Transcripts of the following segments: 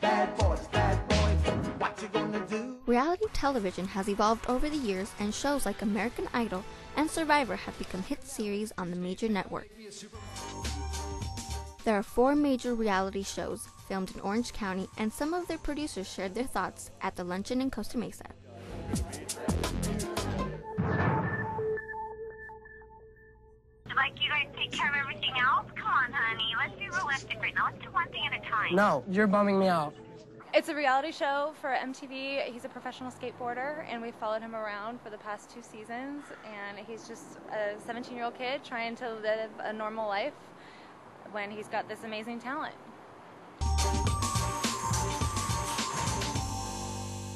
Bad boys, bad boys? Reality television has evolved over the years, and shows like American Idol and Survivor have become hit series on the major network. There are four major reality shows filmed in Orange County, and some of their producers shared their thoughts at the luncheon in Costa Mesa. Like you guys take care of everything else? Come on, honey. Let's be realistic right now. Let's do one thing at a time. No, you're bumming me out. It's a reality show for MTV. He's a professional skateboarder, and we followed him around for the past two seasons. And he's just a 17 year old kid trying to live a normal life when he's got this amazing talent.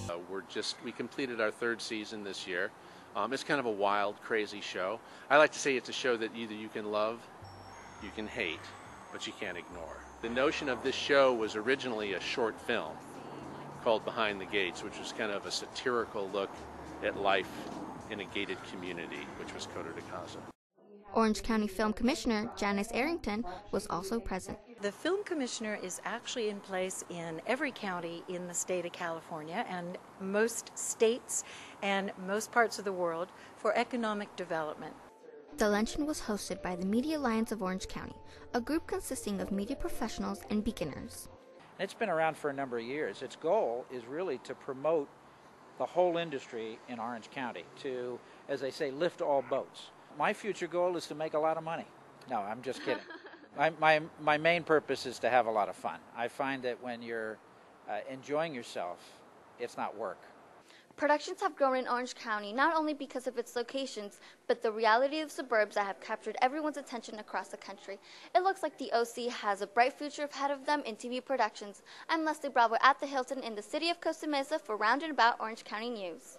Uh, we're just we completed our third season this year. Um, it's kind of a wild, crazy show. I like to say it's a show that either you can love, you can hate, but you can't ignore. The notion of this show was originally a short film called Behind the Gates, which was kind of a satirical look at life in a gated community, which was Coto de Caza. Orange County Film Commissioner Janice Arrington was also present. The film commissioner is actually in place in every county in the state of California and most states and most parts of the world for economic development. The luncheon was hosted by the Media Alliance of Orange County, a group consisting of media professionals and beginners. It's been around for a number of years. Its goal is really to promote the whole industry in Orange County, to, as they say, lift all boats. My future goal is to make a lot of money. No, I'm just kidding. my, my, my main purpose is to have a lot of fun. I find that when you're uh, enjoying yourself, it's not work. Productions have grown in Orange County not only because of its locations, but the reality of suburbs that have captured everyone's attention across the country. It looks like the OC has a bright future ahead of them in TV productions. I'm Leslie Bravo at the Hilton in the city of Costa Mesa for Round and About Orange County News.